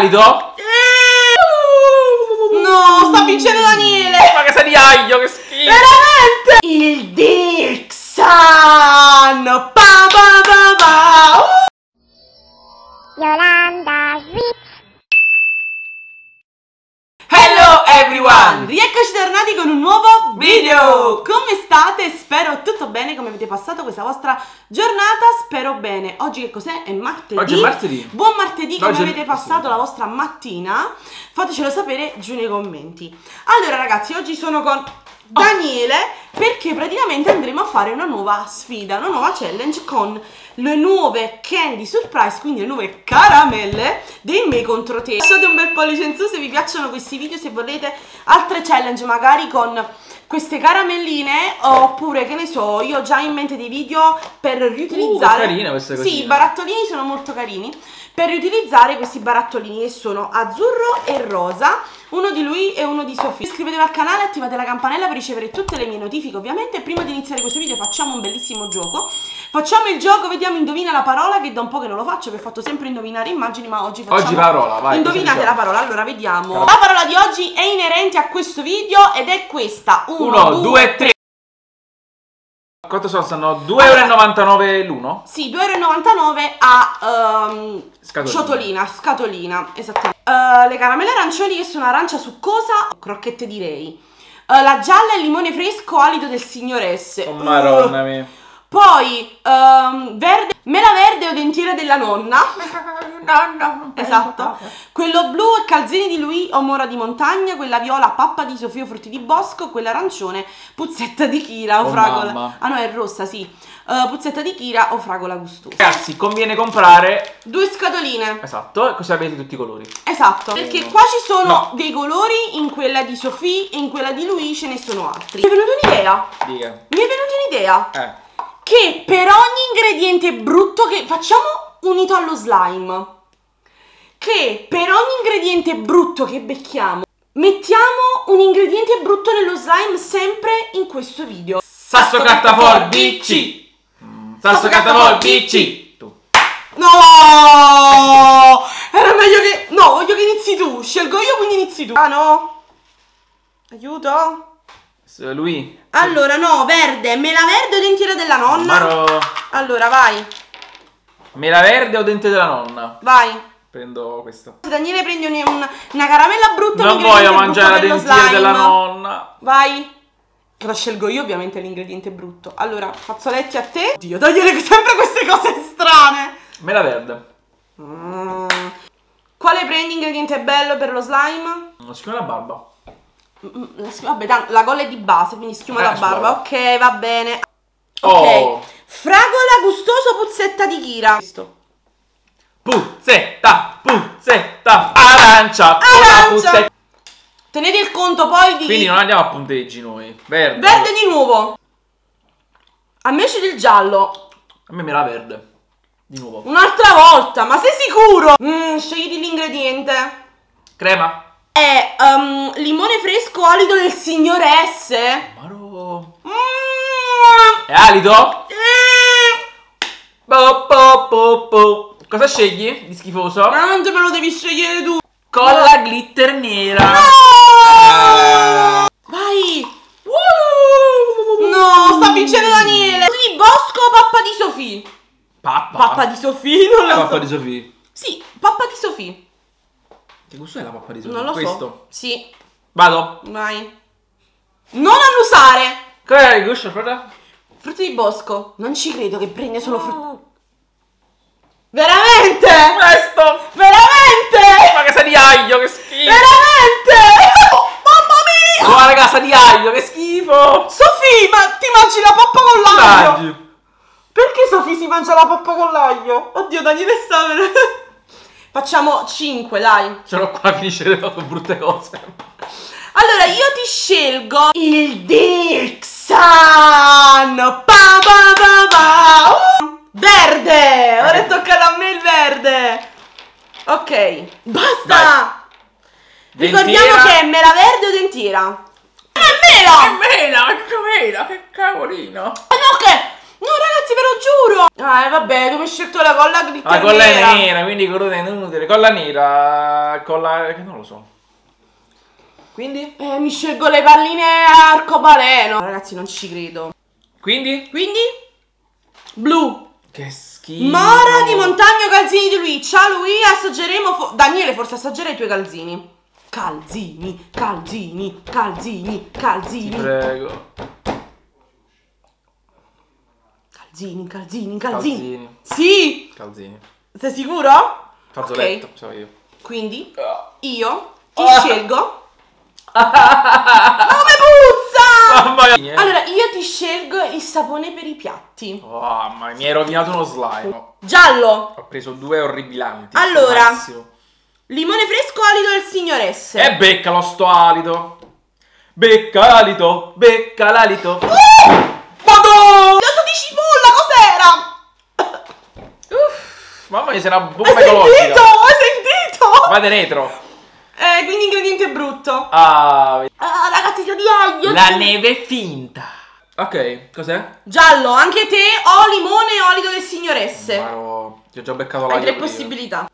alido? No, sta vincendo Daniele! Ma che sa di aglio, che schifo! Veramente! Il Dixon! Pa pa pa pa! Yolanda everyone! Rieccoci tornati con un nuovo video! Come state? Spero tutto bene, come avete passato questa vostra giornata? Spero bene. Oggi che cos'è? È martedì. Oggi è martedì. Buon martedì, come Oggi è- avete passato la vostra mattina? Fatecelo sapere giù nei commenti. Allora ragazzi, oggi sono con Daniele perché praticamente andremo a fare una nuova sfida, una nuova challenge con le nuove candy surprise, quindi le nuove caramelle dei me contro te. Lasciate un bel pollice in su se vi piacciono questi video, se volete altre challenge magari con queste caramelline oppure che ne so, io ho già in mente dei video per riutilizzare. Uh, carine queste Sì, cosine. i barattolini sono molto carini per riutilizzare questi barattolini che sono azzurro e rosa, uno di lui e uno di Sofì. Iscrivetevi al canale, attivate la campanella per ricevere tutte le mie notifiche ovviamente. Prima di iniziare questo video facciamo un bellissimo gioco. Facciamo il gioco, vediamo indovina la parola che da un po' che non lo faccio, vi ho fatto sempre indovinare immagini, ma oggi facciamo Oggi parola, vai, Indovinate cosa la diciamo? parola, allora vediamo. La parola di oggi è inerente a questo video ed è questa. 1, 2, 3. Quanto sono? Stanno 2,99 euro l'uno? Sì, 2,99 euro a ehm, Scatolina. ciotolina, scatolina, esattamente. Eh, le caramelle arancioni che sono arancia succosa, crocchette direi. Eh, la gialla è il limone fresco, alido del signor S. Oh Uh. maronna mia. Poi, ehm, verde, mela verde o dentiera della nonna. Nonna. Esatto. Quello blu è calzini di lui o mora di montagna, quella viola pappa di Sofio frutti di bosco, quella arancione puzzetta di Kira o Oh, fragola. mamma. Ah no, è rossa, sì. Eh, puzzetta di Kira o fragola gustosa. Ragazzi, conviene comprare. Due scatoline. Esatto, così avete tutti i colori. Esatto, perché qua ci sono No. dei colori, in quella di Sofì e in quella di lui ce ne sono altri. Mi è venuta un'idea. Dica. Mi è venuta un'idea. Eh. Che per ogni ingrediente brutto che facciamo unito allo slime. Che per ogni ingrediente brutto che becchiamo mettiamo un ingrediente brutto nello slime sempre in questo video. Sasso carta forbici. Sasso carta forbici. No! Era meglio che... No, voglio che inizi tu. Scelgo io, quindi inizi tu. Ah no? Aiuto? Lui. Allora, no, verde. Mela verde o dentiera della nonna? Maro. Allora, vai. Mela verde o dente della nonna? Vai. Prendo questo. Daniele prende un- un- una caramella brutta Non voglio mangiare la dentiera slime. della nonna. Vai. Lo scelgo io, ovviamente, l'ingrediente brutto. Allora, fazzoletti a te. Dio, Daniele, sempre queste cose strane. Mela verde. Mm. Quale prendi ingrediente bello per lo slime? Non schiuma la barba. Mm, la Vabbè, tanto, la colla è di base, quindi schiuma Eh, la barba. Ok, va bene. Ok. Oh. Fragola gustoso puzzetta di Kira. Questo. Puzzetta, puzzetta, arancia, la Arancia. Tenete il conto poi di... Quindi non andiamo a punteggi noi. Verde. Verde di nuovo. A me c'è del giallo. A me mela verde. Di nuovo. Un'altra volta, ma sei sicuro? Mmm, scegliti l'ingrediente. Crema. È um, limone fresco alido del signor S. Maro. Mmm. È alido? Mm. Po, po, po, po. Cosa scegli di schifoso? Veramente me lo devi scegliere tu. Con la glitter nera. No! Vai! No, sta vincendo Daniele! Di Bosco o pappa di Sofì? Pappa. Pappa di Sofì, non La lo pappa so. di Sofì. Sì, pappa di Sofì. Che gusto è la pappa di Sofì? Non lo Questo. so. Sì, Vado. vai. Non annusare! Qual è il gusto, frate? Frutti di bosco. Non ci credo che prende solo frutti. Veramente? Questo. Veramente? Ma che sa di aglio, che schifo. Veramente? Oh, mamma mia! Guarda che sa di aglio, che schifo. Sofì, ma ti mangi la pappa con l'aglio? Perché Sofì si mangia la pappa con l'aglio? Oddio, Daniele sta per... Facciamo 5, dai. Ce l'ho qua, finisce le con brutte cose. Allora, io ti scelgo il Dixon. Pa, pa, pa, pa. Uh, Verde. Ora è toccato a me il verde. Ok, basta. Ricordiamo Dentiera. che è mela verde o dentiera? È mela. mela, che mela, che cavolino. Ma no che ragazzi, ve lo giuro! Ah, vabbè, tu mi hai scelto la colla glitter La colla nera. nera, quindi colore inutile. Colla nera, colla... che non lo so. Quindi? Eh, mi scelgo le palline arcobaleno. Ragazzi, non ci credo. Quindi? Quindi? Blu. Che schifo. Mora di Montagno calzini di lui. Ciao lui, assaggeremo. fo- Daniele, forse assaggerai i tuoi calzini. Calzini, calzini, calzini, Ti calzini. prego. Calzini, calzini, calzini. Calzini. Sì! Calzini. Sei sicuro? Fazzoletto, Ok. so io. Quindi io ti Ah. scelgo. Come puzza! Mamma mia. Allora, io ti scelgo il sapone per i piatti. Oh, mamma mi hai rovinato uno slime. Giallo, Ho preso due orribilanti. Allora. Limone fresco, alito del signor S. E becca lo sto alito. Becca l'alito, becca l'alito. Madonna! L'osso di cipolla, cos'era? Mamma mia, sei una Hai bomba sentito? ecologica. Hai sentito? Vade retro. Eh, quindi ingrediente brutto. Ah, Ah, ragazzi, io di aglio. la neve finta. Ok, cos'è? Giallo, anche te o limone o alito del signor S. Maro, ti ho già beccato Hai l'aglio tre prima. possibilità.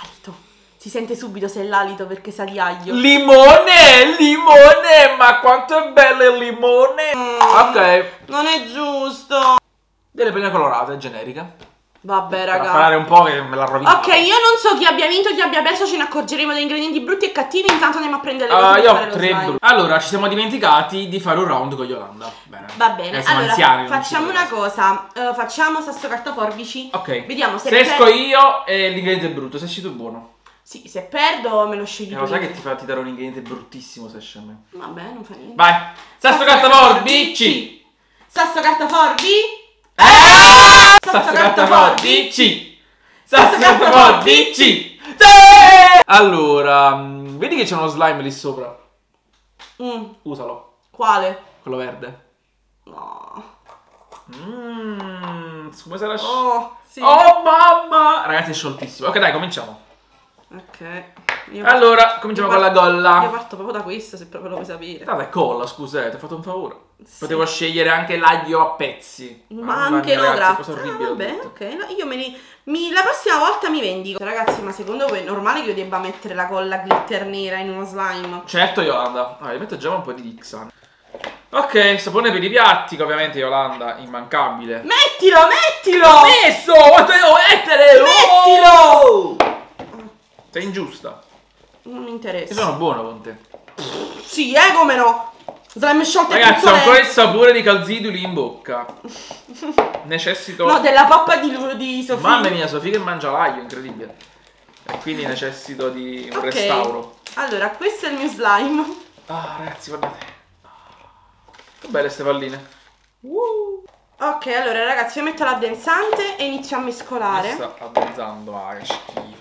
Alito. Si sente subito se è l'alito perché sa di aglio. Limone, limone, ma quanto è bello il limone. Mm. Ok, Non è giusto. Delle penne colorate, generiche. Vabbè, Per raga. parlare un po' che me l'ha rovinato. Ok, io non so chi abbia vinto, chi abbia perso, ce ne accorgeremo degli ingredienti brutti e cattivi. Intanto andiamo a prendere le cose Ah, per io fare ho tre slime. bru- Allora, ci siamo dimenticati di fare un round con Yolanda. Bene. Va bene, Eh, allora anziani, facciamo ci una cosa. eh, facciamo sasso carta forbici. Ok. Vediamo se, Se per- esco io e l'ingrediente è brutto, se esci tu buono. Sì, se perdo me lo scegli E tu. lo sai che ti, fa, ti darò un ingrediente bruttissimo se esce a me. Vabbè, non fa niente. Vai. Sasso carta forbici. Sasso carta forbi. Eh! Sasso carta forbici. Carta carta forbici. Sì! Allora, mm, vedi che c'è uno slime lì sopra. Mm, Usalo. quale? Quello verde. No. Mmm, come sarà Oh, sì. Oh mamma! Ragazzi è scioltissimo. Ok, dai, cominciamo. Ok. Io Allora, cominciamo io con la parto- golla. Io parto proprio da questo, se proprio lo vuoi sapere. Dai, colla, scusa, eh, ti ho fatto un favore. Sì. Potevo scegliere anche l'aglio a pezzi. Ma anche no, grazie. Ah, ho vabbè, ok. no, io me ne. mi- la prossima volta mi vendico. Ragazzi, ma secondo voi è normale che io debba mettere la colla glitter nera in uno slime? Certo, Yolanda. Io metto già un po' di Dixon. Ok, sapone per i piatti, che ovviamente Yolanda, immancabile. Mettilo, mettilo! Messo! Quanto devo mettere? Mettilo! Oh! Sei ingiusta. Non mi Io interessa. sono buono con te. Sì, eh, come no? Slime sciolto e Ragazzi, ho ancora il sapore di calziduli in bocca. Necessito... No, della pappa di, di Sofia. Mamma mia, Sofia che mangia l'aglio, incredibile. E quindi necessito di un Ok. restauro. Allora, questo è il mio slime. Ah, ragazzi, guardate. Che belle ste palline. Ok, allora ragazzi, io metto l'addensante e inizio a Mi mescolare. sta addensando, ah.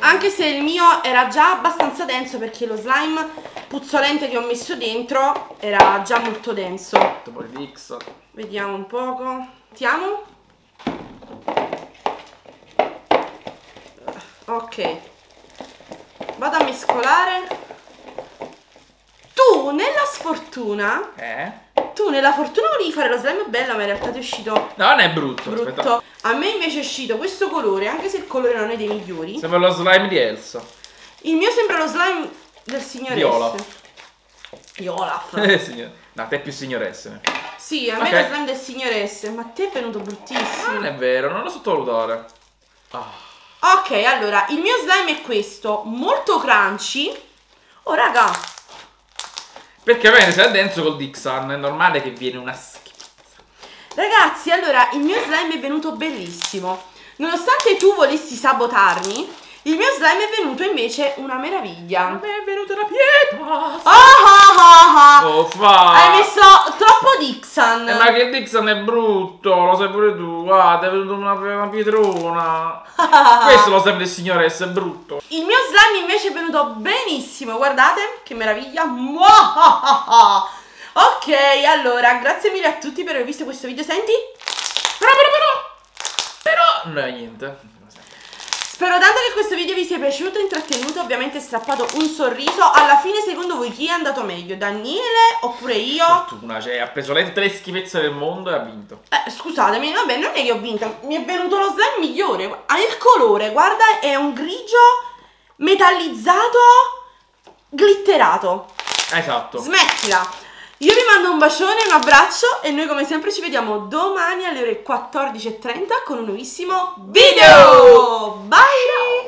Anche se il mio era già abbastanza denso perché lo slime puzzolente che ho messo dentro era già molto denso. Metto poi Dixon. Vediamo un poco. Mettiamo. Ok. Vado a mescolare. Tu, nella sfortuna, Eh? Tu nella fortuna volevi fare lo slime bello, ma in realtà ti è uscito No, non è brutto. brutto. Aspetta. A me invece è uscito questo colore, anche se il colore non è dei migliori. Sembra lo slime di Elsa. Il mio sembra lo slime del signore Di Olaf. S. Di Olaf. Eh, signor. No, te è più signoressa. sì, a me Ok. è lo slime del signore S, ma a te è venuto bruttissimo. Non è vero, non lo sottovalutare. Ah. Ok, allora, il mio slime è questo, molto crunchy. Oh, raga, Perché ovviamente se è denso col Dixon è normale che viene una schifo. ragazzi, allora, il mio slime è venuto bellissimo. Nonostante tu volessi sabotarmi, il mio slime è venuto invece una meraviglia. A me è venuta una pietra. Ah ah ah ah. Oh, fa. Hai messo troppo Dixon. Eh, ma che Dixon è brutto, lo sai pure tu. Guarda, è venuta una, una pietrona. Questo lo sai del signoressa, è brutto. Il mio slime invece è venuto benissimo, guardate che meraviglia. Ok, allora, grazie mille a tutti per aver visto questo video. Senti? Però, però, però. Però. No, niente. Spero tanto che questo video vi sia piaciuto, intrattenuto, ovviamente strappato un sorriso. Alla fine, secondo voi, chi è andato meglio? Daniele oppure io? Fortuna, cioè ha preso le, tutte le schifezze del mondo e ha vinto. Eh, scusatemi, vabbè, non è che ho vinto, mi è venuto lo slime migliore. Ha il colore, guarda, è un grigio metallizzato, glitterato. Esatto. Smettila! Io vi mando un bacione, un abbraccio e noi come sempre ci vediamo domani alle ore 14.30 con un nuovissimo video! Bye!